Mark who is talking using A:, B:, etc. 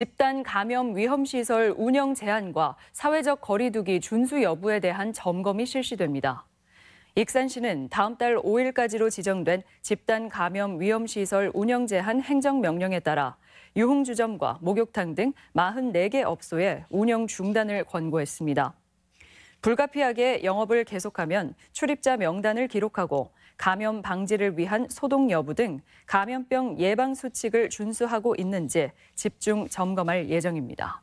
A: 집단 감염 위험 시설 운영 제한과 사회적 거리두기 준수 여부에 대한 점검이 실시됩니다. 익산시는 다음 달 5일까지로 지정된 집단 감염 위험 시설 운영 제한 행정 명령에 따라 유흥주점과 목욕탕 등 44개 업소에 운영 중단을 권고했습니다. 불가피하게 영업을 계속하면 출입자 명단을 기록하고 감염 방지를 위한 소독 여부 등 감염병 예방 수칙을 준수하고 있는지 집중 점검할 예정입니다.